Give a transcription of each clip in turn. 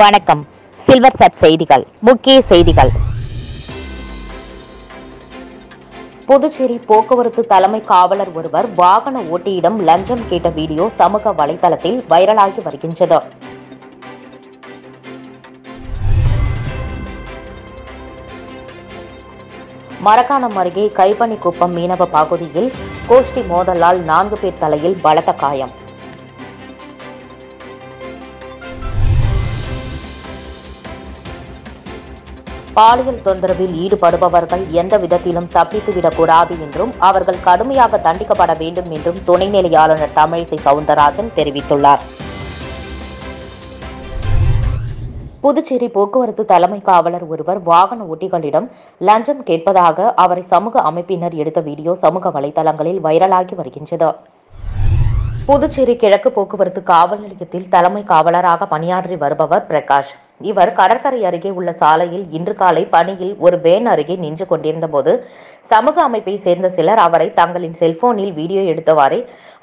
வணக்கம். சில்வர் சட் செய்திகள் முக்கிய செய்திகள். புதுச்சேரி போக்குவரத்து தலைமை காவலர் ஒருவர் வாகன ஓட்டியிடம் லஞ்சம் கேட்ட வீடியோ சமூக வலைதளத்தில் வைரலாகி வருகின்றது. மரக்காணம் அருகே கைப்பனிக்குப்பம் மீனவ பகுதியில் கோஷ்டி மோதலால் நான்கு பேர் தலையில் பலத்த காயம். பாலியல் தொந்தரவில் ஈடுபடுபவர்கள் எந்த விதத்திலும் தப்பித்துவிடக்கூடாது என்றும் அவர்கள் கடுமையாக தண்டிக்கப்பட வேண்டும் என்றும் துணைநிலை ஆளுநர் தமிழிசை சவுந்தரராஜன் தெரிவித்துள்ளார். புதுச்சேரி போக்குவரத்து தலைமை காவலர் ஒருவர் வாகன ஓட்டிகளிடம் லஞ்சம் கேட்பதாக அவரை சமூக அமைப்பினர் எடுத்த வீடியோ சமூக வலைதளங்களில் வைரலாகி வருகின்றது. புதுச்சேரி கிழக்கு போக்குவரத்து காவல் நிலையத்தில் தலைமை காவலராக பணியாற்றி வருபவர் பிரகாஷ். இவர் கடற்கரை அருகே உள்ள சாலையில் இன்று காலை பணியில் ஒரு வேன் அருகே நின்று கொண்டிருந்தபோது சமூக அமைப்பை சேர்ந்த சிலர் அவரை தங்களின் செல்போனில் வீடியோ எடுத்தவாறே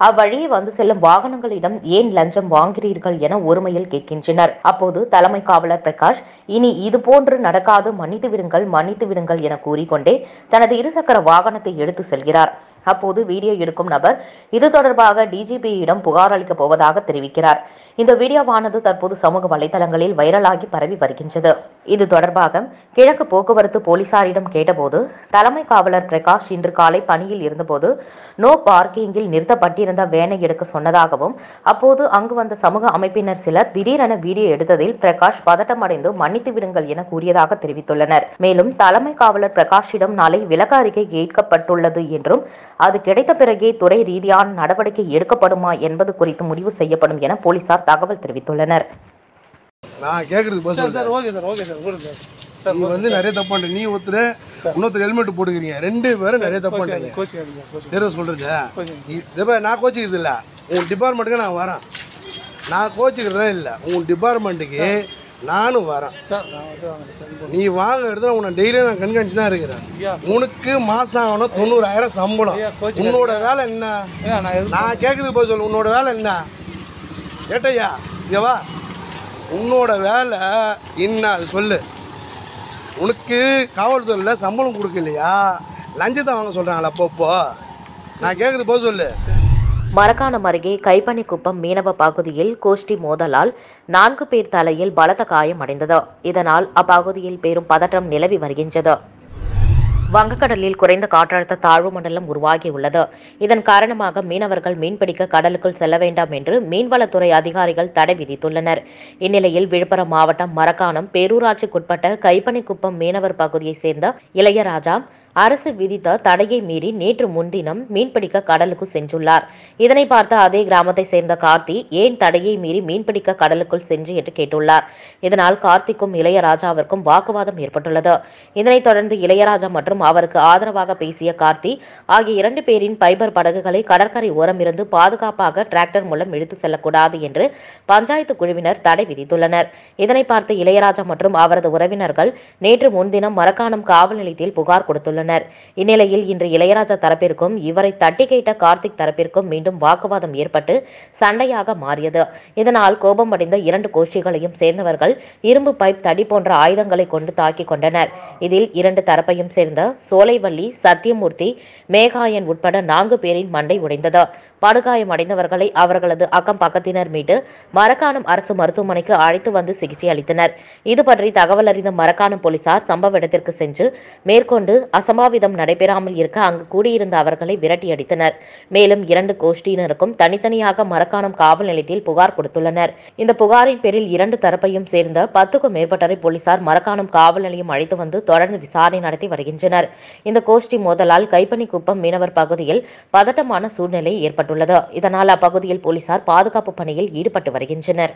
அவ்வழியே வந்து செல்லும் வாகனங்களிடம் ஏன் லஞ்சம் வாங்கிறீர்கள் என ஒருமையில் கேட்கின்றனர். அப்போது தலைமை காவலர் பிரகாஷ் இனி இது போன்று நடக்காது மன்னித்து விடுங்கள் மன்னித்து விடுங்கள் என கூறிக்கொண்டே தனது இருசக்கர வாகனத்தை எடுத்து செல்கிறார். அப்போது வீடியோ எடுக்கும் நபர் இது தொடர்பாக டிஜிபியிடம் புகார் அளிக்கப் போவதாக தெரிவிக்கிறார். இந்த வீடியோவானது தற்போது சமூக வலைதளங்களில் வைரலாகி பரவி வருகின்றது. இது தொடர்பாக கிழக்கு போக்குவரத்து போலீசாரிடம் கேட்டபோது தலைமை காவலர் பிரகாஷ் இன்று காலை பணியில் இருந்தபோது நோ பார்க்கிங்கில் நிறுத்தப்பட்டிருந்த வேனை எடுக்க சொன்னதாகவும் அப்போது அங்கு வந்த சமூக அமைப்பினர் சிலர் திடீரென வீடியோ எடுத்ததில் பிரகாஷ் பதட்டமடைந்து மன்னித்து விடுங்கள் என கூறியதாக தெரிவித்துள்ளனர். மேலும் தலைமை காவலர் பிரகாஷிடம் நாளை விளக்க அறிக்கை கேட்கப்பட்டுள்ளது என்றும் அது கிடைத்த பிறகே துறை ரீதியான நடவடிக்கை எடுக்கப்படுமா என்பது குறித்து முடிவு செய்யப்படும் என போலீசார் தகவல் தெரிவித்துள்ளனர். நான் கேட்கறது bus sir okay sir okay sir கொடுங்க சார். சார் நீ வந்து நிறைய தப்பு நீ ஒருத்தர் இன்னொருத்தர் ஹெல்மெட் போட்டுக்கிறீங்க. ரெண்டு பேரும் நிறைய தப்பு கோச்சிக்காதீங்க தெரியும் சொல்றது இதே நான் கோச்சிக்கிறது இல்லை உன் டிபார்ட்மெண்ட்டுக்கு நான் வரேன். நான் கோச்சிக்கிறதுலாம் இல்லை. உன் டிபார்ட்மெண்ட்டுக்கு நானும் வரேன். நீ வாங்குறது உன்னை டெய்லியும் நான் கண்காணிச்சு தான் இருக்கிறேன். உனக்கு மாசம் ஆகணும் தொண்ணூறாயிரம் சம்பளம். உன்னோட வேலை என்ன? நான் கேட்குறது போய் சொல்லு உன்னோட வேலை என்ன? கேட்டையா இங்க வா. உன்னோட வேலை என்ன? அது சொல்லு. உனக்கு காவல்துறையில் சம்பளம் கொடுக்கலையா? லஞ்சத்தை வாங்க சொல்கிறாங்களா அப்பப்போ நான் கேட்குறது போய் சொல்லு. மரக்காணம் அருகே கைப்பனிக்குப்பம் மீனவ பகுதியில் கோஷ்டி மோதலால் நான்கு பேர் தலையில் பலத்த காயம் அடைந்தது. இதனால் அப்பகுதியில் பெரும் பதற்றம் நிலவி வருகின்றது. வங்கக்கடலில் குறைந்த காற்றழுத்த தாழ்வு மண்டலம் உருவாகியுள்ளது. இதன் காரணமாக மீனவர்கள் மீன்பிடிக்க கடலுக்குள் செல்ல வேண்டாம் என்று மீன்வளத்துறை அதிகாரிகள் தடை விதித்துள்ளனர். இந்நிலையில் விழுப்புரம் மாவட்டம் மரக்காணம் பேரூராட்சிக்குட்பட்ட கைப்பனிக்குப்பம் மீனவர் பகுதியைச் சேர்ந்த இளையராஜா அரசு விதித்த தடையை மீறி நேற்று முன்தினம் மீன்பிடிக்க கடலுக்கு சென்றுள்ளார். இதனை பார்த்த அதே கிராமத்தை சேர்ந்த கார்த்தி ஏன் தடையை மீறி மீன்பிடிக்க கடலுக்குள் சென்று? என்று கேட்டுள்ளார். இதனால் கார்த்திக்கும் இளையராஜாவிற்கும் வாக்குவாதம் ஏற்பட்டுள்ளது. இதனைத் தொடர்ந்து இளையராஜா மற்றும் அவருக்கு ஆதரவாக பேசிய கார்த்தி ஆகிய இரண்டு பேரின் பைபர் படகுகளை கடற்கரை ஓரமிருந்து பாதுகாப்பாக டிராக்டர் மூலம் இழுத்து செல்லக்கூடாது என்று பஞ்சாயத்து குழுவினர் தடை விதித்துள்ளனர். இதனை பார்த்த இளையராஜா மற்றும் அவரது உறவினர்கள் நேற்று முன்தினம் மரக்காணம் காவல் நிலையத்தில் புகார் கொடுத்துள்ளனர். இந்நிலையில் இன்று இளையராஜா தரப்பிற்கும் இவரை தட்டி கேட்ட கார்த்திக் தரப்பிற்கும் மீண்டும் வாக்குவாதம் ஏற்பட்டு சண்டையாக மாறியது. இதனால் கோபம் அடைந்த இரண்டு கோஷ்டிகளையும் சேர்ந்தவர்கள் இரும்பு பைப் தடி போன்ற ஆயுதங்களை கொண்டு தாக்கிக் கொண்டனர். இதில் இரண்டு தரப்பையும் சேர்ந்த சோலைவள்ளி சத்தியமூர்த்தி மேகாயன் உட்பட நான்கு பேரின் மண்டை உடைந்தது. படுகாயமடைந்தவர்களை அவர்களது அக்கம் பக்கத்தினர் மீட்டு மரக்காணம் அரசு மருத்துவமனைக்கு அழைத்து வந்து சிகிச்சை அளித்தனர். இது பற்றி தகவல் அறிந்த மரக்காணம் போலீசார் சம்பவ இடத்திற்கு சென்று மேற்கொண்டு அசம்பாவிதம் நடைபெறாமல் இருக்க அங்கு கூடியிருந்த அவர்களை விரட்டியடித்தனர். மேலும் இரண்டு கோஷ்டியினருக்கும் தனித்தனியாக மரக்காணம் காவல் நிலையத்தில் புகார் கொடுத்துள்ளனர். இந்த புகாரின் பேரில் இரண்டு தரப்பையும் சேர்ந்த பத்துக்கும் மேற்பட்டரை போலீசார் மரக்காணம் காவல் நிலையம் அழைத்து வந்து தொடர்ந்து விசாரணை நடத்தி வருகின்றனர். இந்த கோஷ்டி மோதலால் கைப்பனிக்குப்பம் மீனவர் பகுதியில் பதட்டமான சூழ்நிலை ஏற்பட்டது ஏற்பட்டுள்ளது இதனால் அப்பகுதியில் போலீசார் பாதுகாப்பு பணியில் ஈடுபட்டு வருகின்றனர்.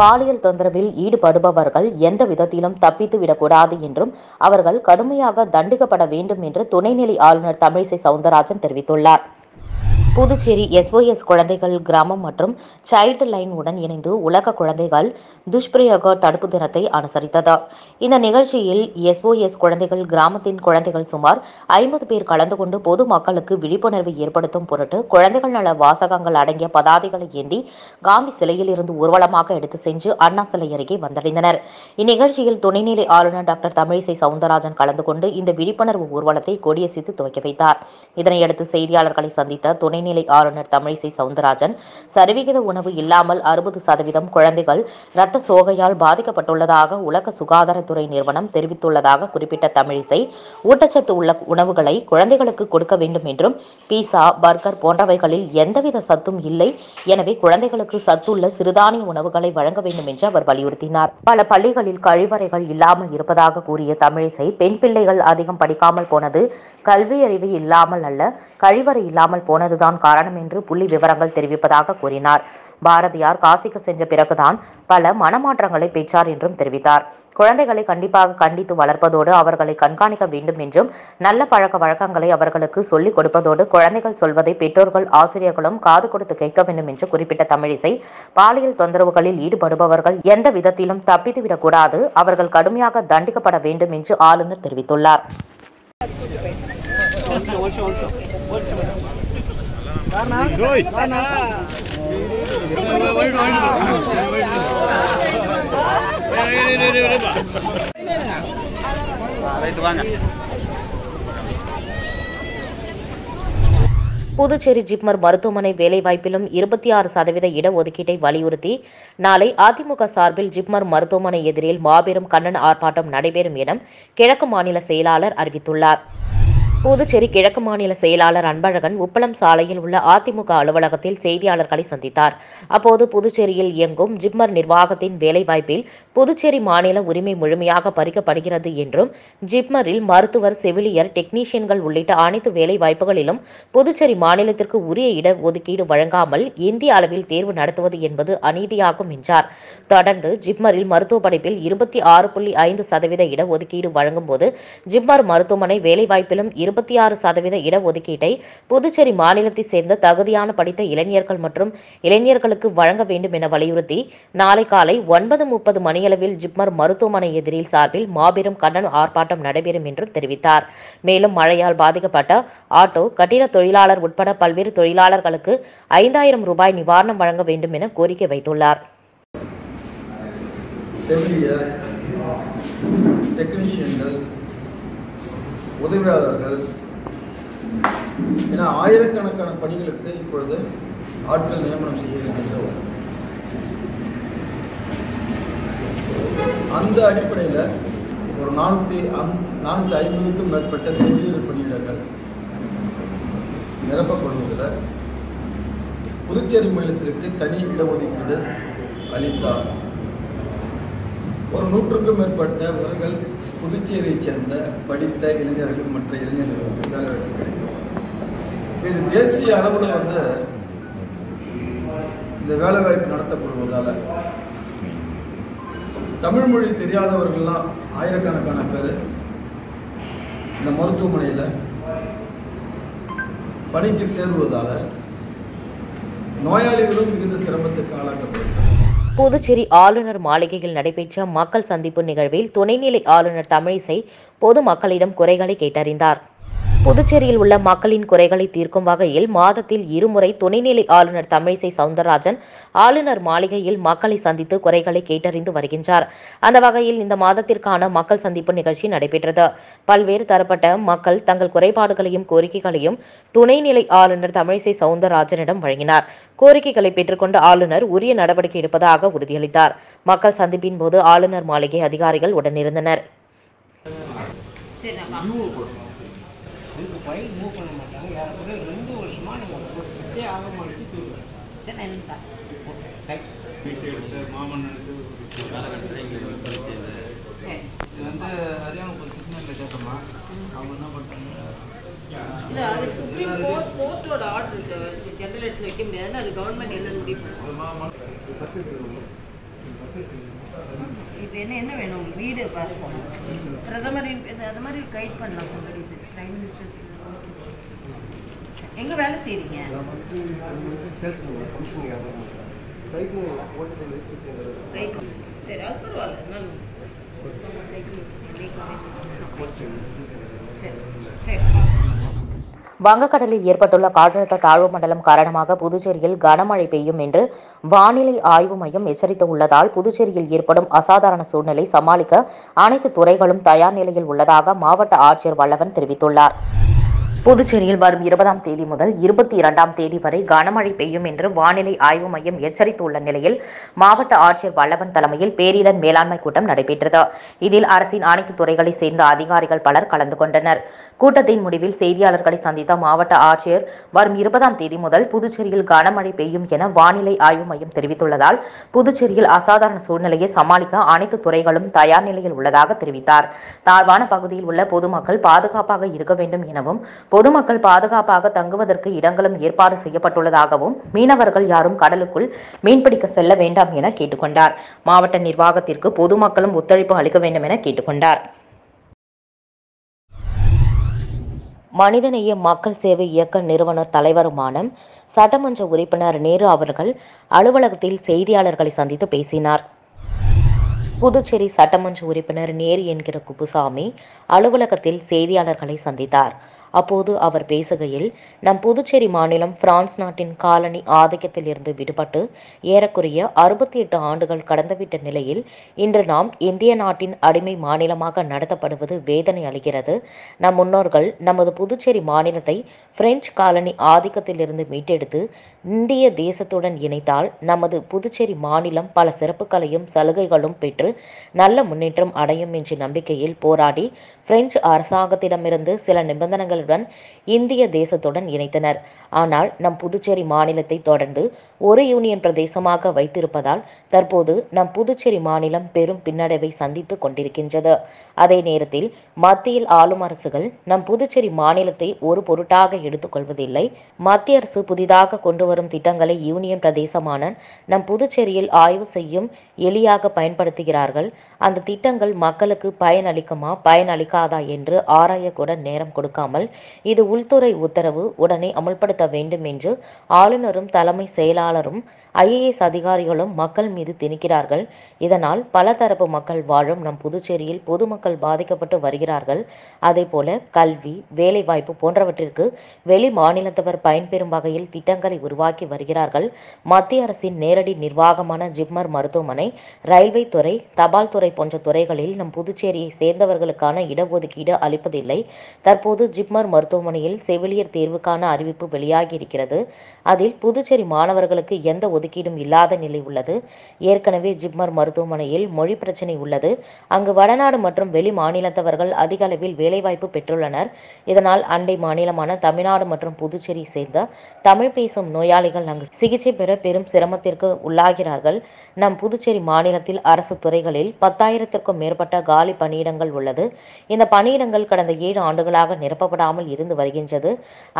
பாலியல் தொந்தரவில் ஈடுபடுபவர்கள் எந்த விதத்திலும் தப்பித்து விடக்கூடாது என்றும் அவர்கள் கடுமையாக தண்டிக்கப்பட வேண்டும் என்று துணைநிலை ஆளுநர் தமிழிசை சவுந்தரராஜன் தெரிவித்துள்ளார். புதுச்சேரி எஸ்ஓஎஸ் குழந்தைகள் கிராமம் மற்றும் சைல்டு லைன் உடன் இணைந்து உலக குழந்தைகள் துஷ்பிரயோக தடுப்பு தினத்தை அனுசரித்தது. இந்த நிகழ்ச்சியில் எஸ்ஓஎஸ் குழந்தைகள் கிராமத்தின் குழந்தைகள் சுமார் ஐம்பது பேர் கலந்து கொண்டு பொதுமக்களுக்கு விழிப்புணர்வை ஏற்படுத்தும் பொருட்டு குழந்தைகள் நல வாசகங்கள் அடங்கிய பதாதைகளை ஏந்தி காந்தி சிலையில் இருந்து ஊர்வலமாக எடுத்து சென்று அண்ணா சிலை அருகே வந்தடைந்தனர். இந்நிகழ்ச்சியில் துணைநிலை ஆளுநர் டாக்டர் தமிழிசை சவுந்தரராஜன் கலந்து கொண்டு இந்த விழிப்புணர்வு ஊர்வலத்தை கொடியசைத்து துவக்கி வைத்தார். இதனையடுத்து செய்தியாளர்களை சந்தித்த துணை துணைநிலை ஆளுநர் தமிழிசை சவுந்தரராஜன் சரிவிகித உணவு இல்லாமல் அறுபது சதவீதம் குழந்தைகள் இரத்த சோகையால் பாதிக்கப்பட்டுள்ளதாக உலக சுகாதாரத்துறை நிறுவனம் தெரிவித்துள்ளதாக குறிப்பிட்ட தமிழிசை ஊட்டச்சத்து உள்ள உணவுகளை குழந்தைகளுக்கு கொடுக்க வேண்டும் என்றும் பீஸா பர்கர் போன்றவைகளில் எந்தவித சத்தும் இல்லை எனவே குழந்தைகளுக்கு சத்துள்ள சிறுதானிய உணவுகளை வழங்க வேண்டும் என்று அவர் வலியுறுத்தினார். பல பள்ளிகளில் கழிவறைகள் இல்லாமல் இருப்பதாக கூறிய தமிழிசை பெண் பிள்ளைகள் அதிகம் படிக்காமல் போனது கல்வி அறிவு இல்லாமல் அல்ல கழிவறை இல்லாமல் போனதுதான் காரணம் என்று புள்ளி விவரங்கள் தெரிவிப்பதாக கூறினார். பாரதியார் காசிக்கு சென்ற பிறகுதான் பல மனமாற்றங்களை பெற்றார் என்றும் தெரிவித்தார். குழந்தைகளை கண்டிப்பாக கண்டித்து வளர்ப்பதோடு அவர்களை கண்காணிக்க வேண்டும் என்றும் நல்ல பழக்க வழக்கங்களை அவர்களுக்கு சொல்லிக் கொடுப்பதோடு குழந்தைகள் சொல்வதை பெற்றோர்கள் ஆசிரியர்களும் காது கொடுத்து கேட்க வேண்டும் என்று குறிப்பிட்ட தமிழிசை பாலியல் தொந்தரவுகளில் ஈடுபடுபவர்கள் எந்த விதத்திலும் தப்பித்துவிடக்கூடாது அவர்கள் கடுமையாக தண்டிக்கப்பட வேண்டும் என்று ஆளுநர் தெரிவித்துள்ளார். புதுச்சேரி ஜிப்மர் மருத்துவமனை வேலைவாய்ப்பிலும் இருபத்தி ஆறு சதவீத இடஒதுக்கீட்டை வலியுறுத்தி நாளை அதிமுக சார்பில் ஜிப்மர் மருத்துவமனை எதிரில் மாபெரும் கண்ணன் ஆர்ப்பாட்டம் நடைபெறும் என கிழக்கு மாநில செயலாளர் அறிவித்துள்ளார். புதுச்சேரி கிழக்கு மாநில செயலாளர் அன்பழகன் உப்பளம் சாலையில் உள்ள அதிமுக அலுவலகத்தில் செய்தியாளர்களை சந்தித்தார். அப்போது புதுச்சேரியில் இயங்கும் ஜிப்மர் நிர்வாகத்தின் வேலைவாய்ப்பில் புதுச்சேரி மாநில உரிமை முழுமையாக பறிக்கப்படுகிறது என்றும் ஜிப்மரில் மருத்துவர் செவிலியர் டெக்னீஷியன்கள் உள்ளிட்ட அனைத்து வேலைவாய்ப்புகளிலும் புதுச்சேரி மாநிலத்திற்கு உரிய இட ஒதுக்கீடு வழங்காமல் இந்திய அளவில் தேர்வு நடத்துவது என்பது அநீதியாகும் என்றார். தொடர்ந்து ஜிப்மரில் மருத்துவ படிப்பில் இருபத்தி ஆறு புள்ளி ஐந்து சதவீத இட ஒதுக்கீடு வழங்கும்போது ஜிப்மர் மருத்துவமனை வேலைவாய்ப்பிலும் இருபத்தி ஆறு சதவீத இடஒதுக்கீட்டை புதுச்சேரி மாநிலத்தை சேர்ந்த தகுதியான படித்த இளைஞர்கள் மற்றும் இளைஞர்களுக்கு வழங்க வேண்டும் என வலியுறுத்தி நாளை காலை ஒன்பது முப்பது மணியளவில் ஜிப்மர் மருத்துவமனை எதிரில் சார்பில் மாபெரும் கண்டன ஆர்ப்பாட்டம் நடைபெறும் என்றும் தெரிவித்தார். மேலும் மழையால் பாதிக்கப்பட்ட ஆட்டோ கட்டிட தொழிலாளர் உட்பட பல்வேறு தொழிலாளர்களுக்கு ஐந்தாயிரம் ரூபாய் நிவாரணம் வழங்க வேண்டும் என கோரிக்கை வைத்துள்ளார். செவிலியர் டெக்னீஷியன்கள் உதவியாளர்கள். ஏன்னா ஆயிரக்கணக்கான பணிகளுக்கு இப்பொழுது ஆட்கள் நியமனம் செய்ய வேண்டிய அந்த அடிப்படையில் ஒரு நானூற்றி அம் நானூற்றி ஐம்பதுக்கும் மேற்பட்ட செவிலியர் பணியிடங்கள் நிரப்பப்படுவதில் புதுச்சேரி மாநிலத்திற்கு தனி இடஒதுக்கீடு அளித்தார். ஒரு நூற்றுக்கும் மேற்பட்ட இவர்கள் புதுச்சேரியை சேர்ந்த படித்த இளைஞர்கள் மற்ற இளைஞர்களுக்கு வேலைவாய்ப்பு கிடைக்கும். இது தேசிய அளவில் வந்து இந்த வேலைவாய்ப்பு நடத்தப்படுவதால் தமிழ் மொழி தெரியாதவர்கள்லாம் ஆயிரக்கணக்கான பேர் இந்த மருத்துவமனையில் பணிக்கு சேருவதால் நோயாளிகளும் மிகுந்த சிரமத்துக்கு ஆளாக்கப்படுகிறார் புதுச்சேரி ஆளுநர் மாளிகையில் நடைபெற்ற மக்கள் சந்திப்பு நிகழ்வில் துணைநிலை ஆளுநர் தமிழிசை பொதுமக்களிடம் குறைகளை கேட்டறிந்தார். புதுச்சேரியில் உள்ள மக்களின் குறைகளை தீர்க்கும் வகையில் மாதத்தில் இருமுறை துணைநிலை ஆளுநர் தமிழிசை சவுந்தரராஜன் ஆளுநர் மாளிகையில் மக்களை சந்தித்து குறைகளை கேட்டறிந்து வருகின்றார். அந்த வகையில் இந்த மாதத்திற்கான மக்கள் சந்திப்பு நிகழ்ச்சி நடைபெற்றது. பல்வேறு தரப்பட்ட மக்கள் தங்கள் குறைபாடுகளையும் கோரிக்கைகளையும் துணைநிலை ஆளுநர் தமிழிசை சவுந்தரராஜனிடம் வழங்கினார். கோரிக்கைகளை பெற்றுக்கொண்ட ஆளுநர் உரிய நடவடிக்கை எடுப்பதாக உறுதியளித்தார். மக்கள் சந்திப்பின் போது ஆளுநர் மாளிகை அதிகாரிகள் உடனிருந்தனர். ஃபைல் மூவ் பண்ண மாட்டாங்க ஏறக்குறைய ரெண்டு வருஷமா நீங்கள் கொடுத்தே ஆக மாட்டேங்குது சரி நான் இது வந்து அறியாமல் ஒரு சிக்னலில் கேட்டோமா அவங்க என்ன பண்ணுறாங்க இல்ல அது சுப்ரீம் கோர்ட் கோர்ட்டோட ஆர்டர் இருக்கு. ஜெனரல் எடுத்து வைக்க முடியாதுன்னு அது கவர்மெண்ட் என்னன்னு முடிவு பண்ணுவாங்க இப்போ என்ன என்ன வேணும்? வீடு பார்ப்போம்? பிரதமர் அது மாதிரி கைட் பண்ணலாம் சார் இது. பிரைம் மினிஸ்டர்ஸ் எங்கே வேலை செய்கிறீங்க சைக்கிள் சரி அது பரவாயில்ல. நான் சைக்கிள் சரி சரி. வங்கக்கடலில் ஏற்பட்டுள்ள காற்றழுத்த தாழ்வு மண்டலம் காரணமாக புதுச்சேரியில் கனமழை பெய்யும் என்று வானிலை ஆய்வு மையம் எச்சரித்துள்ளதால் புதுச்சேரியில் ஏற்படும் அசாதாரண சூழ்நிலை சமாளிக்க அனைத்து துறைகளும் தயார் நிலையில் உள்ளதாக மாவட்ட ஆட்சியர் வல்லவன் தெரிவித்துள்ளார். புதுச்சேரியில் வரும் இருபதாம் தேதி முதல் இருபத்தி இரண்டாம் தேதி வரை கனமழை பெய்யும் என்று வானிலை ஆய்வு மையம் எச்சரித்துள்ள நிலையில் மாவட்ட ஆட்சியர் வல்லவன் தலைமையில் பேரிடர் மேலாண்மை கூட்டம் நடைபெற்றது. இதில் அரசின் அனைத்து துறைகளைச் சேர்ந்த அதிகாரிகள் பலர் கலந்து கொண்டனர். கூட்டத்தின் முடிவில் செய்தியாளர்களை சந்தித்த மாவட்ட ஆட்சியர் வரும் இருபதாம் தேதி முதல் புதுச்சேரியில் கனமழை பெய்யும் என வானிலை ஆய்வு மையம் தெரிவித்துள்ளதால் புதுச்சேரியில் அசாதாரண சூழ்நிலையை சமாளிக்க அனைத்து துறைகளும் தயார் நிலையில் உள்ளதாக தெரிவித்தார். தாழ்வான பகுதியில் உள்ள பொதுமக்கள் பாதுகாப்பாக இருக்க வேண்டும் எனவும் பொதுமக்கள் பாதுகாப்பாக தங்குவதற்கு இடங்களும் ஏற்பாடு செய்யப்பட்டுள்ளதாகவும் மீனவர்கள் யாரும் கடலுக்குள் மீன்பிடிக்க செல்ல வேண்டாம் என கேட்டுக்கொண்டார். மாவட்ட நிர்வாகத்திற்கு பொதுமக்களும் ஒத்துழைப்பு அளிக்க வேண்டும் என கேட்டுக்கொண்டார். மனிதநேய மக்கள் சேவை இயக்க நிறுவனர் தலைவருமான சட்டமன்ற உறுப்பினர் நேரு அவர்கள் அலுவலகத்தில் செய்தியாளர்களை சந்தித்து பேசினார். புதுச்சேரி சட்டமன்ற உறுப்பினர் நேரு என்கிற குப்புசாமி அலுவலகத்தில் செய்தியாளர்களை சந்தித்தார். அப்போது அவர் பேசுகையில் நம் புதுச்சேரி மாநிலம் பிரான்ஸ் நாட்டின் காலனி ஆதிக்கத்திலிருந்து விடுபட்டு ஏறக்குறைய அறுபத்தி எட்டு ஆண்டுகள் கடந்துவிட்ட நிலையில் இன்று நாம் இந்திய நாட்டின் அடிமை மாநிலமாக நடத்தப்படுவது வேதனை அளிக்கிறது. நம் முன்னோர்கள் நமது புதுச்சேரி மாநிலத்தை பிரெஞ்சு காலனி ஆதிக்கத்திலிருந்து மீட்டெடுத்து இந்திய தேசத்துடன் இணைத்தால் நமது புதுச்சேரி மாநிலம் பல சிறப்புகளையும் சலுகைகளும் பெற்று நல்ல முன்னேற்றம் அடையும் என்ற நம்பிக்கையில் போராடி பிரெஞ்சு அரசாங்கத்திடமிருந்து சில நிபந்தனைகள் நாடுகளுடன் இந்திய தேசத்துடன் இணைத்தனர். ஆனால் நம் புதுச்சேரி மாநிலத்தை தொடர்ந்து ஒரு யூனியன் பிரதேசமாக வைத்திருப்பதால் தற்போது நம் புதுச்சேரி மாநிலம் பெரும் பின்னடைவை சந்தித்துக் கொண்டிருக்கின்றது. அதே நேரத்தில் மத்தியில் ஆளும் அரசுகள் நம் புதுச்சேரி மாநிலத்தை ஒரு பொருட்டாக எடுத்துக்கொள்வதில்லை மத்திய அரசு புதிதாக கொண்டு வரும் திட்டங்களை யூனியன் பிரதேசமான நம் புதுச்சேரியில் ஆய்வு செய்யும் எளியாக பயன்படுத்துகிறார்கள். அந்த திட்டங்கள் மக்களுக்கு பயனளிக்குமா பயனளிக்காதா என்று ஆராயக்கூட நேரம் கொடுக்காமல் இது உள்துறை உத்தரவு. உடனே அமல்படுத்த வேண்டும் என்று ஆளுநரும் தலைமை செயலாளரும் ஐஏஎஸ் அதிகாரிகளும் மக்கள் மீது திணிக்கிறார்கள். இதனால் பல தரப்பு மக்கள் வாழும் நம் புதுச்சேரியில் பொதுமக்கள் பாதிக்கப்பட்டு வருகிறார்கள். அதேபோல கல்வி வேலைவாய்ப்பு போன்றவற்றிற்கு வெளி மாநிலத்தவர் பயன்பெறும் வகையில் திட்டங்களை உருவாக்கி வருகிறார்கள். மத்திய அரசின் நேரடி நிர்வாகமான ஜிப்மர் மருத்துவமனை ரயில்வே துறை தபால் துறை போன்ற துறைகளில் நம் புதுச்சேரியை சேர்ந்தவர்களுக்கான இடஒதுக்கீடு அளிப்பதில்லை. தற்போது ஜிப்மர் மருத்துவமனையில் செவிலியர் தேர்வுக்கான அறிவிப்பு வெளியாகி இருக்கிறது அதில் புதுச்சேரி மாணவர்களுக்கு எந்த ஒதுக்கீடும் இல்லாத நிலை உள்ளது. ஏற்கனவே ஜிப்மர் மருத்துவமனையில் மொழி பிரச்சினை உள்ளது. அங்கு வடநாடு மற்றும் வெளி மாநிலத்தவர்கள் அதிக அளவில் வேலைவாய்ப்பு பெற்றுள்ளனர். இதனால் அண்டை மாநிலமான தமிழ்நாடு மற்றும் புதுச்சேரி சேர்ந்த தமிழ் பேசும் நோயாளிகள் அங்கு சிகிச்சை பெற பெரும் சிரமத்திற்கு உள்ளாகிறார்கள். நம் புதுச்சேரி மாநிலத்தில் அரசு துறைகளில் பத்தாயிரத்திற்கும் மேற்பட்ட காலி பணியிடங்கள் உள்ளது. இந்த பணியிடங்கள் கடந்த ஏழு ஆண்டுகளாக நிரப்பப்படாமல் இருந்து வருகின்றது.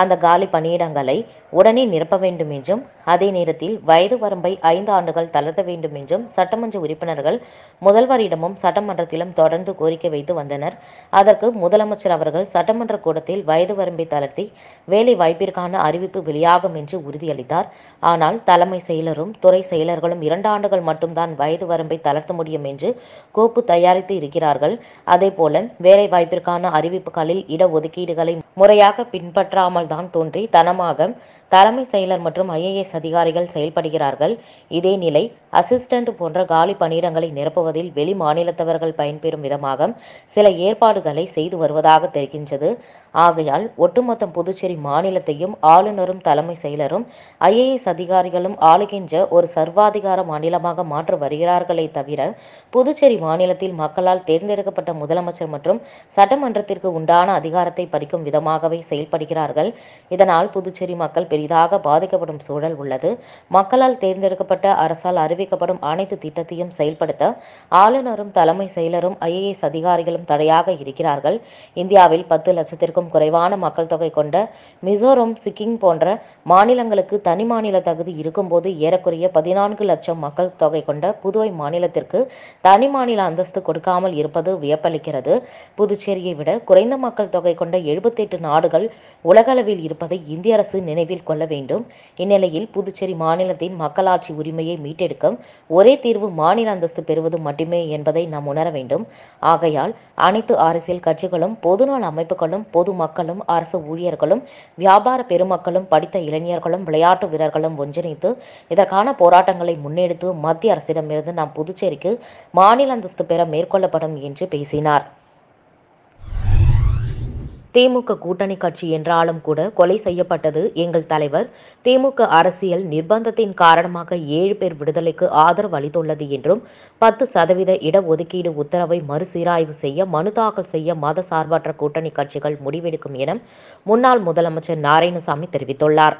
அந்த காலி பணியிடங்களை உடனே நிரப்ப வேண்டும் என்றும் அதே நேரத்தில் வயது வரம்பை ஐந்து ஆண்டுகள் தளர்த்த வேண்டும் என்றும் சட்டமன்ற உறுப்பினர்கள் முதல்வரிடமும் சட்டமன்றத்திலும் தொடர்ந்து கோரிக்கை வைத்து வந்தனர். அதற்கு முதலமைச்சர் அவர்கள் சட்டமன்ற கூட்டத்தில் வயது வரம்பை தளர்த்தி வேலை வாய்ப்பிற்கான அறிவிப்பு வெளியாகும் என்று உறுதியளித்தார். ஆனால் தலைமை செயலரும் துறை செயலர்களும் இரண்டு ஆண்டுகள் மட்டும்தான் வயது வரம்பை தளர்த்த முடியும் என்று கோப்பு தயாரித்து இருக்கிறார்கள். அதேபோல வேலை வாய்ப்பிற்கான அறிவிப்புகளில் இடஒதுக்கீடுகளை முறையாக பின்பற்றாமல் தான் தோன்றி தனமாக தலைமை செயலர் மற்றும் ஐஏஎஸ் அதிகாரிகள் செயல்படுகிறார்கள். இதே நிலை அசிஸ்டன்ட் போன்ற காலி பணியிடங்களை நிரப்புவதில் வெளி மாநிலத்தவர்கள் பயன்பெறும் விதமாக சில ஏற்பாடுகளை செய்து வருவதாக தெரிகின்றது. ஆகையால் ஒட்டுமொத்த புதுச்சேரி மாநிலத்தையும் ஆளுநரும் தலைமை செயலரும் ஐஏஎஸ் அதிகாரிகளும் ஆளுகின்ற ஒரு சர்வாதிகார மாநிலமாக மாற்ற வருகிறார்களே தவிர புதுச்சேரி மாநிலத்தில் மக்களால் தேர்ந்தெடுக்கப்பட்ட முதலமைச்சர் மற்றும் சட்டமன்றத்திற்கு உண்டான அதிகாரத்தை பறிக்கும் விதமாகவே செயல்படுகிறார்கள். இதனால் புதுச்சேரி மக்கள் பெரிதாக பாதிக்கப்படும் சூழல் உள்ளது. மக்களால் தேர்ந்தெடுக்கப்பட்ட அரசால் அறிவிக்கப்படும் அனைத்து திட்டத்தையும் செயல்படுத்த ஆளுநரும் தலைமை செயலரும் ஐஏஎஸ் அதிகாரிகளும் தடையாக இருக்கிறார்கள். இந்தியாவில் பத்து லட்சத்திற்கும் குறைவான மக்கள் தொகை கொண்ட மிசோரம் சிக்கிம் போன்ற மாநிலங்களுக்கு தனி மாநில தகுதி இருக்கும்போது ஏறக்குறைய பதினான்கு லட்சம் மக்கள் தொகை கொண்ட புதுவை மாநிலத்திற்கு தனி மாநில அந்தஸ்து கொடுக்காமல் இருப்பது வியப்பளிக்கிறது. புதுச்சேரியை விட குறைந்த மக்கள் தொகை கொண்ட எழுபத்தெட்டு நாடுகள் உலகளவில் இருப்பதை இந்திய அரசு நினைவில் மேற்கொள்ள வேண்டும். இந்நிலையில் புதுச்சேரி மாநிலத்தின் மக்களாட்சி உரிமையை மீட்டெடுக்கும் ஒரே தீர்வு மாநில அந்தஸ்து பெறுவது மட்டுமே என்பதை நாம் உணர வேண்டும். ஆகையால் அனைத்து அரசியல் கட்சிகளும் பொதுநல அமைப்புகளும் பொதுமக்களும் அரசு ஊழியர்களும் வியாபார பெருமக்களும் படித்த இளைஞர்களும் விளையாட்டு வீரர்களும் ஒன்றிணைத்து இதற்கான போராட்டங்களை முன்னெடுத்து மத்திய அரசிடமிருந்து நாம் புதுச்சேரிக்கு மாநில அந்தஸ்து பெற மேற்கொள்ளப்படும் என்று பேசினார். திமுக கூட்டணி கட்சி என்றாலும் கூட கொலை செய்யப்பட்டது எங்கள் தலைவர். திமுக அரசியல் நிர்பந்தத்தின் காரணமாக ஏழு பேர் விடுதலைக்கு ஆதரவு அளித்துள்ளது என்றும் பத்து சதவீத இடஒதுக்கீடு உத்தரவை மறுசீராய்வு செய்ய மனு தாக்கல் செய்ய மத சார்பற்ற கூட்டணி கட்சிகள் முடிவெடுக்கும் என முன்னாள் முதலமைச்சர் நாராயணசாமி தெரிவித்துள்ளார்.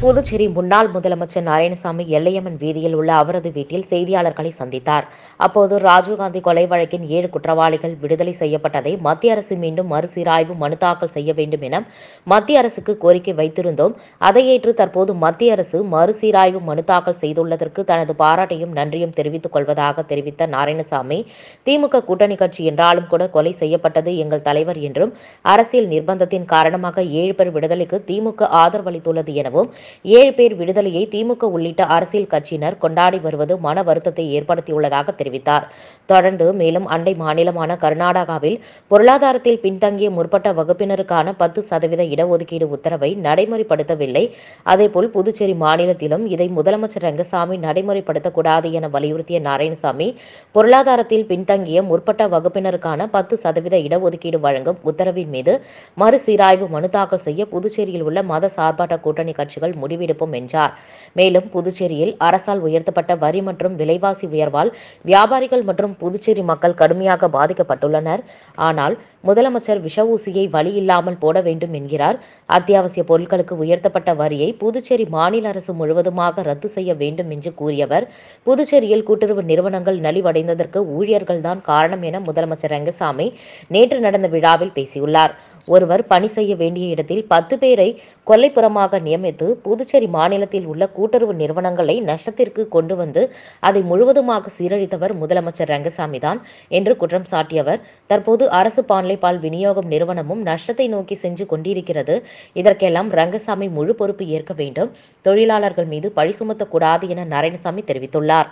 புதுச்சேரி முன்னாள் முதலமைச்சர் நாராயணசாமி எல்லையம்மன் வீதியில் உள்ள அவரது வீட்டில் செய்தியாளர்களை சந்தித்தார். அப்போது ராஜீவ்காந்தி கொலை வழக்கின் ஏழு குற்றவாளிகள் விடுதலை செய்யப்பட்டதை மத்திய அரசு மீண்டும் மறுசீராய்வு மனு தாக்கல் செய்ய வேண்டும் என மத்திய அரசுக்கு கோரிக்கை வைத்திருந்தோம். அதை ஏற்று தற்போது மத்திய அரசு மறுசீராய்வு மனு தாக்கல் செய்துள்ளதற்கு தனது பாராட்டையும் நன்றியும் தெரிவித்துக் கொள்வதாக தெரிவித்த நாராயணசாமி திமுக கூட்டணி கட்சி என்றாலும் கூட கொலை செய்யப்பட்டது எங்கள் தலைவர் என்றும் அரசியல் நிர்பந்தத்தின் காரணமாக ஏழு பேர் விடுதலைக்கு திமுக ஆதரவளித்துள்ளது எனவும் ஏழு பேர் விடுதலையை திமுக உள்ளிட்ட அரசியல் கட்சியினர் கொண்டாடி வருவது மன வருத்தத்தை ஏற்படுத்தியுள்ளதாக தெரிவித்தார். தொடர்ந்து மேலும் அண்டை மாநிலமான கர்நாடகாவில் பொருளாதாரத்தில் பின்தங்கிய முற்பட்ட வகுப்பினருக்கான பத்து சதவீத இடஒதுக்கீடு உத்தரவை நடைமுறைப்படுத்தவில்லை. அதேபோல் புதுச்சேரி மாநிலத்திலும் இதை முதலமைச்சர் ரங்கசாமி நடைமுறைப்படுத்தக்கூடாது என வலியுறுத்திய நாராயணசாமி பொருளாதாரத்தில் பின்தங்கிய முற்பட்ட வகுப்பினருக்கான பத்து சதவீத இடஒதுக்கீடு வழங்கும் உத்தரவின் மீது மறுசீராய்வு மனு தாக்கல் செய்ய புதுச்சேரியில் உள்ள மத சார்பாட்ட கூட்டணி கட்சிகள் முடிவெடுப்போம் என்றார். மேலும் புதுச்சேரியில் அரசால் உயர்த்தப்பட்ட வரி மற்றும் விலைவாசி உயர்வால் வியாபாரிகள் மற்றும் புதுச்சேரி மக்கள் கடுமையாக பாதிக்கப்பட்டுள்ளனர். ஆனால் முதலமைச்சர் விஷ ஊசியை வழி இல்லாமல் போட வேண்டும் என்கிறார். அத்தியாவசிய பொருட்களுக்கு உயர்த்தப்பட்ட வரியை புதுச்சேரி மாநில அரசு முழுவதுமாக ரத்து செய்ய வேண்டும் என்று கூறியவர். புதுச்சேரியில் கூட்டுறவு நிறுவனங்கள் நலிவடைந்ததற்கு ஊழியர்கள்தான் காரணம் என முதலமைச்சர் ரங்கசாமி நேற்று நடந்த விழாவில் பேசியுள்ளார். ஒருவர் பணி செய்ய வேண்டிய இடத்தில் பத்து பேரை கொல்லைப்புறமாக நியமித்து புதுச்சேரி மாநிலத்தில் உள்ள கூட்டுறவு நிறுவனங்களை நஷ்டத்திற்கு கொண்டு வந்து அதை முழுவதுமாக சீரழித்தவர் முதலமைச்சர் ரங்கசாமி தான் என்று குற்றம் சாட்டியவர். தற்போது அரசு பான்லை பால் விநியோகம் நிறுவனமும் நஷ்டத்தை நோக்கி சென்று கொண்டிருக்கிறது. இதற்கெல்லாம் ரங்கசாமி முழு பொறுப்பு ஏற்க வேண்டும். தொழிலாளர்கள் மீது பழி சுமத்தக்கூடாது என நாராயணசாமி தெரிவித்துள்ளார்.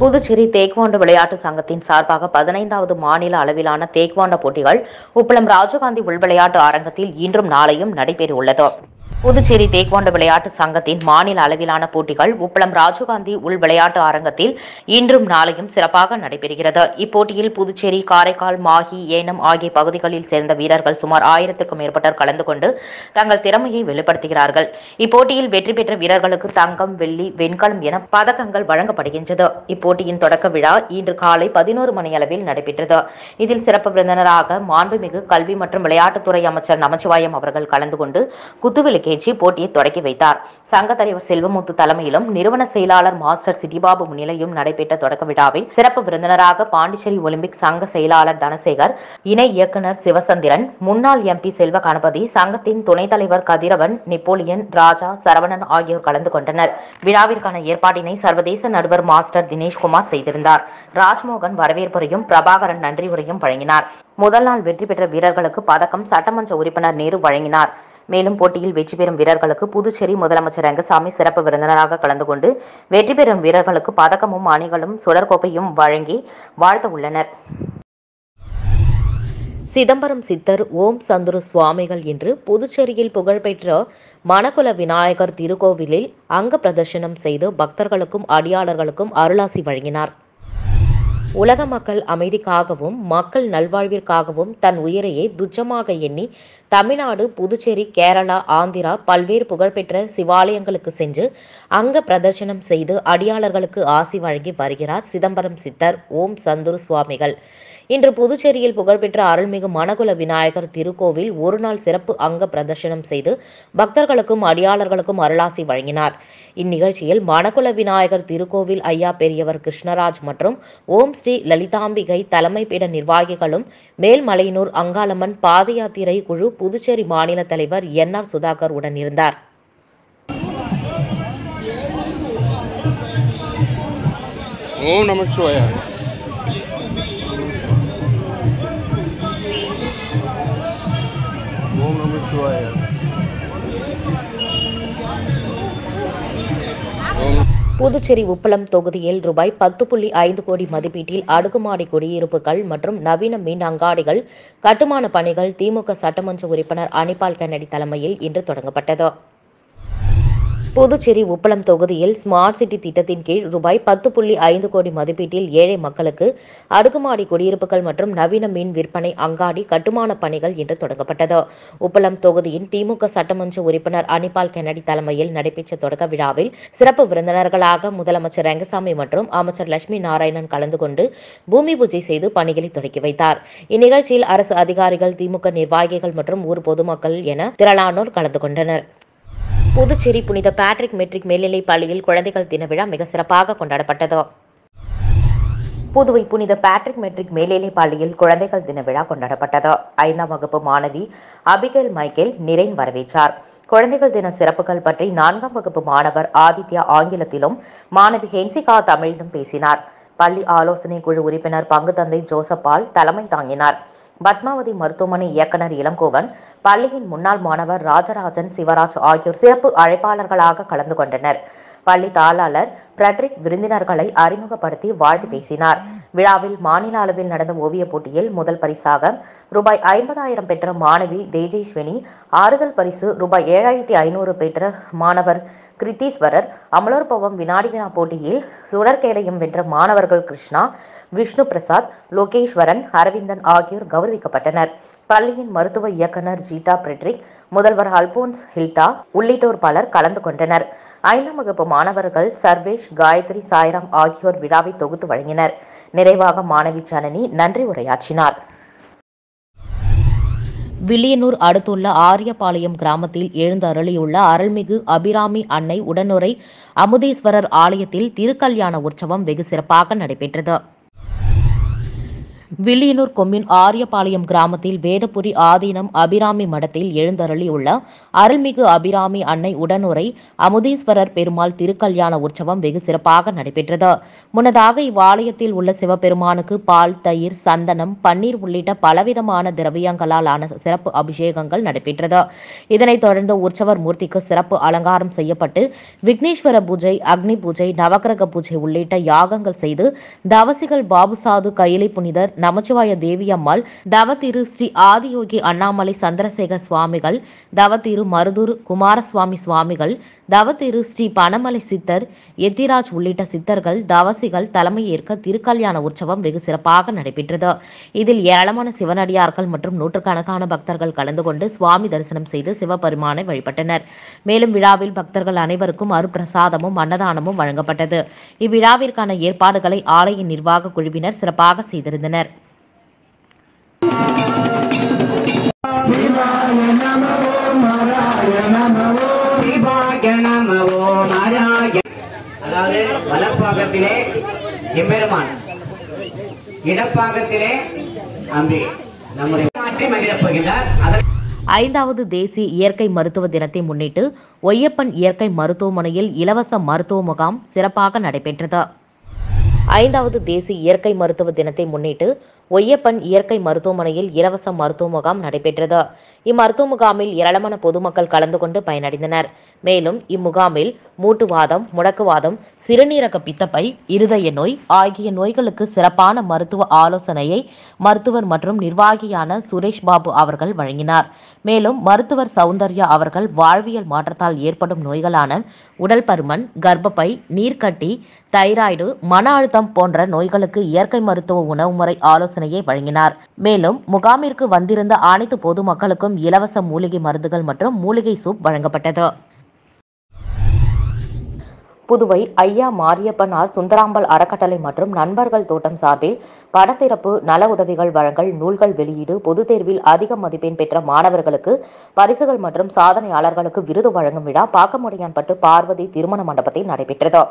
புதுச்சேரி தேக்வாண்டு விளையாட்டு சங்கத்தின் சார்பாக பதினைந்தாவது மாநில அளவிலான தேக்வாண்டோ போட்டிகள் உப்பளம் ராஜீவ்காந்தி உள்விளையாட்டு அரங்கத்தில் இன்றும் நாளையும் நடைபெறவுள்ளது. புதுச்சேரி தேக்வாண்டோ விளையாட்டு சங்கத்தின் மாநில அளவிலான போட்டிகள் உப்பளம் ராஜீவ்காந்தி உள் விளையாட்டு அரங்கத்தில் இன்றும் நாளையும் சிறப்பாக நடைபெறுகிறது. இப்போட்டியில் புதுச்சேரி காரைக்கால் மாஹி ஏனம் ஆகிய பகுதிகளில் சேர்ந்த வீரர்கள் சுமார் ஆயிரத்துக்கும் மேற்பட்டோர் கலந்து கொண்டு தங்கள் திறமையை வெளிப்படுத்துகிறார்கள். இப்போட்டியில் வெற்றி பெற்ற வீரர்களுக்கு தங்கம் வெள்ளி வெண்கலம் என பதக்கங்கள் வழங்கப்படுகின்றது. இப்போட்டியின் தொடக்க விழா இன்று காலை பதினோரு மணியளவில் நடைபெற்றது. இதில் சிறப்பு விருந்தினராக மாண்புமிகு கல்வி மற்றும் விளையாட்டுத்துறை அமைச்சர் நமச்சிவாயம் அவர்கள் கலந்து கொண்டு குத்துவிளக்கேற்றி போட்டியை தொடக்கி வைத்தார். சங்க தலைவர் செல்வமுத்து தலைமையிலும் நிறுவன செயலாளர் மாஸ்டர் சிட்டிபாபு முன்னிலையும் நடைபெற்ற தொடக்க விழாவில் சிறப்பு விருந்தினராக பாண்டிச்சேரி ஒலிம்பிக் சங்க செயலாளர் தனசேகர் இணை இயக்குனர் சிவசந்திரன் முன்னாள் எம்பி செல்வ கணபதி சங்கத்தின் துணைத் தலைவர் கதிரவன் நெப்போலியன் ராஜா சரவணன் ஆகியோர் கலந்து கொண்டனர். விழாவிற்கான ஏற்பாட்டினை சர்வதேச நடுவர் மாஸ்டர் தினேஷ்குமார் செய்திருந்தார். ராஜ்மோகன் வரவேற்புரையும் பிரபாகரன் நன்றி உரையும் வழங்கினார். முதல் நாள் வெற்றி பெற்ற வீரர்களுக்கு பதக்கம் சட்டமன்ற உறுப்பினர் நேரு வழங்கினார். மேலும் போட்டியில் வெற்றி பெறும் வீரர்களுக்கு புதுச்சேரி முதலமைச்சர் ரங்கசாமி சிறப்பு விருந்தினராக கலந்து கொண்டு வெற்றி பெறும் வீரர்களுக்கு பதக்கமும் அணிகளும் சுடர்கோப்பையும் வழங்கி வாழ்த்த உள்ளனர் சிதம்பரம் சித்தர் ஓம் சந்துரு சுவாமிகள் என்று புதுச்சேரியில் புகழ்பெற்ற மணக்குல விநாயகர் திருக்கோவிலில் அங்க பிரதர்ஷனம் செய்து பக்தர்களுக்கும் அடியாளர்களுக்கும் அருளாசி வழங்கினார். உலக மக்கள் அமைதிக்காகவும் மக்கள் நல்வாழ்விற்காகவும் தன் உயிரையே துச்சமாக எண்ணி தமிழ்நாடு புதுச்சேரி கேரளா ஆந்திரா பல்வேறு புகழ்பெற்ற சிவாலயங்களுக்கு சென்று அங்க பிரதர்சனம் செய்து அடியாளர்களுக்கு ஆசி வழங்கி வருகிறார் சிதம்பரம் சித்தர் ஓம் சந்துரு சுவாமிகள். இன்று புதுச்சேரியில் புகழ்பெற்ற அருள்மிகு மணகுல விநாயகர் திருக்கோவில் ஒருநாள் சிறப்பு அங்க பிரதர்சனம் செய்து பக்தர்களுக்கும் அடியாளர்களுக்கும் அருளாசி வழங்கினார். இந்நிகழ்ச்சியில் மணகுல விநாயகர் திருக்கோவில் ஐயா பெரியவர் கிருஷ்ணராஜ் மற்றும் ஓம் ஸ்ரீ லலிதாம்பிகை தலைமை பீட நிர்வாகிகளும் மேல்மலையனூர் அங்காளம்மன் பாத யாத்திரை குழு புதுச்சேரி மாநில தலைவர் என் ஆர் சுதாகர் உடன் இருந்தார். ஓம் நமச்சிவாயா. சிவாயா புதுச்சேரி உப்பளம் தொகுதியில் ரூபாய் பத்து புள்ளி ஐந்து கோடி மதிப்பீட்டில் அடுக்குமாடி குடியிருப்புகள் மற்றும் நவீன மீன் அங்காடிகள் கட்டுமான பணிகள் திமுக சட்டமன்ற உறுப்பினர் அனிபால் கன்னடி தலைமையில் இன்று தொடங்கப்பட்டது. புதுச்சேரி உப்பளம் தொகுதியில் ஸ்மார்ட் சிட்டி திட்டத்தின் கீழ் ரூபாய் பத்து புள்ளி ஐந்து கோடி மதிப்பீட்டில் ஏழை மக்களுக்கு அடுக்குமாடி குடியிருப்புகள் மற்றும் நவீன மீன் விற்பனை அங்காடி கட்டுமான பணிகள் இன்று தொடங்கப்பட்டது. உப்பளம் தொகுதியின் திமுக சட்டமன்ற உறுப்பினர் அனிபால் கென்னடி தலைமையில் நடைபெற்ற தொடக்க விழாவில் சிறப்பு விருந்தினர்களாக முதலமைச்சர் ரங்கசாமி மற்றும் அமைச்சர் லட்சுமி நாராயணன் கலந்து கொண்டு பூமி பூஜை செய்து பணிகளை தொடங்கி வைத்தார். இந்நிகழ்ச்சியில் அரசு அதிகாரிகள் திமுக நிர்வாகிகள் மற்றும் ஊர் பொதுமக்கள் என திரளானோர் கலந்து கொண்டனர். புதுச்சேரி புனித பேட்ரிக் மெட்ரிக் மேல்நிலைப் பள்ளியில் குழந்தைகள் தின விழா மிக சிறப்பாக கொண்டாடப்பட்டது. புதுவை புனித பேட்ரிக் மெட்ரிக் மேல்நிலைப் பள்ளியில் குழந்தைகள் தின விழா கொண்டாடப்பட்டது. ஐந்தாம் வகுப்பு மாணவி அபிகேல் மைக்கேல் நிறைன் வரவேற்றார். குழந்தைகள் தின சிறப்புகள் பற்றி நான்காம் வகுப்பு மாணவர் ஆதித்யா ஆங்கிலத்திலும் மாணவி ஹென்சிகா தமிழிலும் பேசினார். பள்ளி ஆலோசனை குழு உறுப்பினர் பங்கு தந்தை ஜோசப்பால் தலைமை தாங்கினார். பத்மாவதி மருத்துவமனை இயக்குனர் இளங்கோவன் பள்ளியின் முன்னாள் மாணவர் ராஜராஜன் சிவராஜ் ஆகியோர் சிறப்பு அழைப்பாளர்களாக கலந்து கொண்டனர். பள்ளி தாளாளர் பிரட்ரிக் விருந்தினர்களை அறிமுகப்படுத்தி வாழ்த்து பேசினார். விழாவில் மாநில அளவில் நடந்த ஓவியப் போட்டியில் முதல் பரிசாக ரூபாய் ஐம்பதாயிரம் பெற்ற மாணவி தேஜேஸ்வினி ஆறுதல் பரிசு ரூபாய் ஏழாயிரத்தி ஐநூறு பெற்ற மாணவர் கிருத்தீஸ்வரர் அமலோற்பவம் வினாடி வினா போட்டியில் சுடற்கேடயம் வென்ற மாணவர்கள் கிருஷ்ணா விஷ்ணு பிரசாத் லோகேஸ்வரன் அரவிந்தன் ஆகியோர் கௌரவிக்கப்பட்டனர். பள்ளியின் மருத்துவ இயக்குனர் ஜீதா பிரெட்ரிக் முதல்வர் அல்போன்ஸ் ஹில்டா உள்ளிட்டோர் பலர் கலந்து கொண்டனர். ஐந்தாம் வகுப்பு மாணவர்கள் சர்வேஷ் காயத்ரி சாய்ராம் ஆகியோர் விழாவை தொகுத்து வழங்கினர். நிறைவாக மாணவி ஜனனி நன்றி உரையாற்றினார். வில்லியனூர் அடுத்துள்ள ஆரியபாளையம் கிராமத்தில் எழுந்தருளியுள்ள அருள்மிகு அபிராமி அன்னை உடனுரை அமுதீஸ்வரர் ஆலயத்தில் திருக்கல்யாண உற்சவம் வெகு சிறப்பாக நடைபெற்றது. வில்லியனூர் கொம்மின் ஆரியபாளையம் கிராமத்தில் வேதபுரி ஆதீனம் அபிராமி மடத்தில் எழுந்தருளியுள்ள அருள்மிகு அபிராமி அன்னை உடனுரை அமுதீஸ்வரர் பெருமாள் திருக்கல்யாண உற்சவம் வெகு சிறப்பாக நடைபெற்றது. முன்னதாக இவ்வாலயத்தில் உள்ள சிவபெருமானுக்கு பால் தயிர் சந்தனம் பன்னீர் உள்ளிட்ட பலவிதமான திரவியங்களால் ஆன சிறப்பு அபிஷேகங்கள் நடைபெற்றது. இதனைத் தொடர்ந்து உற்சவர் மூர்த்திக்கு சிறப்பு அலங்காரம் செய்யப்பட்டு விக்னேஸ்வர பூஜை அக்னி பூஜை நவக்கிரக பூஜை உள்ளிட்ட யாகங்கள் செய்து தவசிகள் பாபுசாது கையிலை புனிதர் நமச்சிவாய தேவியம்மாள் தவத்திரு ஸ்ரீ ஆதியோகி அண்ணாமலை சந்திரசேகர் சுவாமிகள் தவத்திரு மருதூர் குமாரசுவாமி சுவாமிகள் தவத்திரு ஸ்ரீ பனமலை சித்தர் எத்திராஜ் உள்ளிட்ட சித்தர்கள் தவசிகள் தலைமையேற்க திருக்கல்யாண உற்சவம் வெகு சிறப்பாக நடைபெற்றது. இதில் ஏராளமான சிவனடியார்கள் மற்றும் நூற்றுக்கணக்கான பக்தர்கள் கலந்து கொண்டு சுவாமி தரிசனம் செய்து சிவபெருமானை வழிபட்டனர். மேலும் விழாவில் பக்தர்கள் அனைவருக்கும் அருப்பிரசாதமும் அன்னதானமும் வழங்கப்பட்டது. இவ்விழாவிற்கான ஏற்பாடுகளை ஆலய நிர்வாக குழுவினர் சிறப்பாக செய்திருந்தனர். அதாவது வலப்பாகத்திலே எம்பெருமான் இடப்பாகத்திலே அம்பி நம்முடைய மாற்றி மகிழப் போகின்றார். அதற்கு ஐந்தாவது தேசிய இயற்கை மருத்துவ தினத்தை முன்னிட்டு ஒய்யப்பன் இயற்கை மருத்துவமனையில் இலவச மருத்துவ முகாம் சிறப்பாக நடைபெற்றது. ஐந்தாவது தேசிய இயற்கை மருத்துவ தினத்தை முன்னிட்டு ஒய்யப்பன் இயற்கை மருத்துவமனையில் இலவச மருத்துவ முகாம் நடைபெற்றது. இம்மருத்துவ முகாமில் ஏராளமான பொதுமக்கள் கலந்து கொண்டு பயனடைந்தனர். மேலும் இம்முகாமில் மூட்டுவாதம் முடக்குவாதம் சிறுநீரக பித்தப்பை இருதய நோய் ஆகிய நோய்களுக்கு சிறப்பான மருத்துவ ஆலோசனையை மருத்துவர் மற்றும் நிர்வாகியான சுரேஷ் பாபு அவர்கள் வழங்கினார். மேலும் மருத்துவர் சௌந்தர்யா அவர்கள் வாழ்வியல் மாற்றத்தால் ஏற்படும் நோய்களான உடல் பருமன் கர்ப்பப்பை நீர்க்கட்டி தைராய்டு மன அழுத்தம் போன்ற நோய்களுக்கு இயற்கை மருத்துவ உணவு முறை ஆலோசனையை வழங்கினார். மேலும் முகாமிற்கு வந்திருந்த அனைத்து பொதுமக்களுக்கும் இலவச மூலிகை மருந்துகள் மற்றும் மூலிகை சூப் வழங்கப்பட்டது. புதுவை ஐயா மாரியப்பனார் சுந்தராம்பல் அறக்கட்டளை மற்றும் நண்பர்கள் தோட்டம் சார்பில் படத்திறப்பு நல உதவிகள் வழங்கல் நூல்கள் வெளியீடு பொதுத் தேர்வில் அதிக மதிப்பெண் பெற்ற மாணவர்களுக்கு பரிசுகள் மற்றும் சாதனையாளர்களுக்கு விருது வழங்கும் விழா பாக்கமுடியான்பட்டு பார்வதி திருமண மண்டபத்தில் நடைபெற்றது.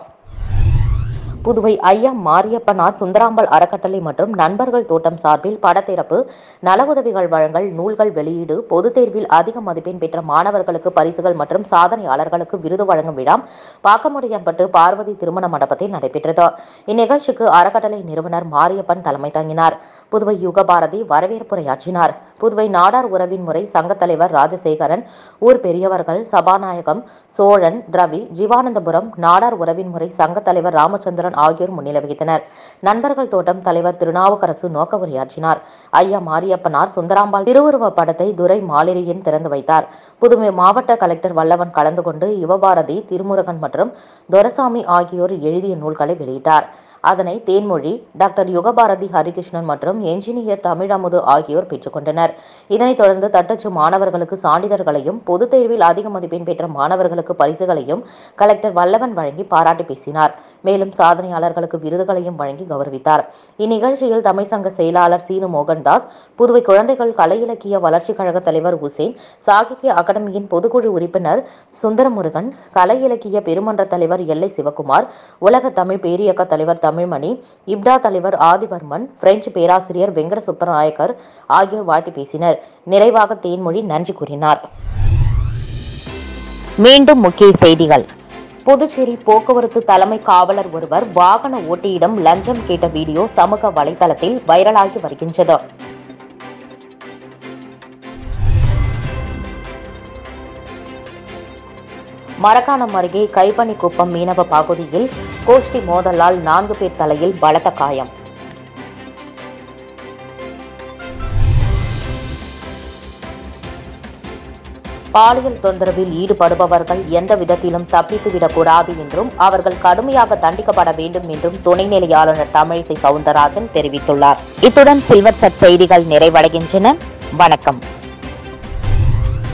புதுவை ஐயா மாரியப்பனார் சுந்தராம்பல் அறக்கட்டளை மற்றும் நண்பர்கள் தோட்டம் சார்பில் படத்திறப்பு நல உதவிகள் வழங்கல் நூல்கள் வெளியீடு பொதுத் தேர்வில் அதிக மதிப்பெண் பெற்ற மாணவர்களுக்கு பரிசுகள் மற்றும் சாதனையாளர்களுக்கு விருது வழங்கும் விழா பாக்கமுடையான்பட்டு பார்வதி திருமண மண்டபத்தில் நடைபெற்றது. இந்நிகழ்ச்சிக்கு அறக்கட்டளை நிறுவனர் மாரியப்பன் தலைமை தாங்கினார். புதுவை யுகபாரதி வரவேற்புரையாற்றினார். புதுவை நாடார் உறவின் முறை சங்கத் தலைவர் ராஜசேகரன் ஊர் பெரியவர்கள் சபாநாயகம் சோழன் ரவி ஜீவானந்தபுரம் நாடார் உறவின் முறை சங்கத் தலைவர் ராமச்சந்திரன் ஆகியோர் முன்னிலை வகித்தனர். நண்பர்கள் தோட்டம் தலைவர் திருநாவுக்கரசு நோக்க உரையாற்றினார். ஐயா மாரியப்பனார் சுந்தராம்பாள் திருவுருவ படத்தை துரை மாலிரியன் திறந்து வைத்தார். புதுமை மாவட்ட கலெக்டர் வல்லவன் கலந்து கொண்டு யுவபாரதி திருமுருகன் மற்றும் துரசாமி ஆகியோர் எழுதிய நூல்களை வெளியிட்டார். அதனை தேன்மொழி டாக்டர் யுகபாரதி ஹரிகிருஷ்ணன் மற்றும் என்ஜினியர் தமிழமுது ஆகியோர் பெற்றுக்கொண்டனர் இதனைத் தொடர்ந்து தட்டச்சு மாணவர்களுக்கு சான்றிதழ்களையும் பொதுத் தேர்வில் அதிக மதிப்பெண் பெற்ற மாணவர்களுக்கு பரிசுகளையும் கலெக்டர் வல்லவன் வழங்கி பாராட்டி பேசினார். மேலும் சாதனையாளர்களுக்கு விருதுகளையும் வழங்கி கௌரவித்தார். இந்நிகழ்ச்சியில் தமிழ் சங்க செயலாளர் சீனு மோகன்தாஸ் புதுவை குழந்தைகள் கலை இலக்கிய வளர்ச்சிக் கழக தலைவர் உசேன் சாகித்ய அகாடமியின் பொதுக்குழு உறுப்பினர் சுந்தரமுருகன் கலை இலக்கிய பெருமன்ற தலைவர் எல்லை சிவகுமார் உலக தமிழ் பேரியக்க தலைவர் தமிழ்மணி இப்டா தலைவர் ஆதிவர்மன் பிரெஞ்சு பேராசிரியர் வெங்கட சுப்பநாயக்கர் ஆகியோர் வாழ்த்து பேசினர். நிறைவாக தேன்மொழி நன்றி கூறினார். மீண்டும் முக்கிய செய்திகள். புதுச்சேரி போக்குவரத்து தலைமை காவலர் ஒருவர் வாகன ஓட்டியிடம் லஞ்சம் கேட்ட வீடியோ சமூக வலைதளத்தில் வைரலாகி வருகின்றது. மரக்காணம் அருகே கைப்பனிக்குப்பம் மீனவ பகுதியில் கோஷ்டி மோதலால் நான்கு பேர் தலையில் பலத்த காயம். பாலியல் தொந்தரவில் ஈடுபடுபவர்கள் எந்த விதத்திலும் தப்பித்து விடக்கூடாது என்றும் அவர்கள் கடுமையாக தண்டிக்கப்பட வேண்டும் என்றும் துணைநிலை ஆளுநர் தமிழிசை சவுந்தரராஜன் தெரிவித்துள்ளார். இத்துடன் சில்வர் சட் செய்திகள் நிறைவடைகின்றன. வணக்கம்.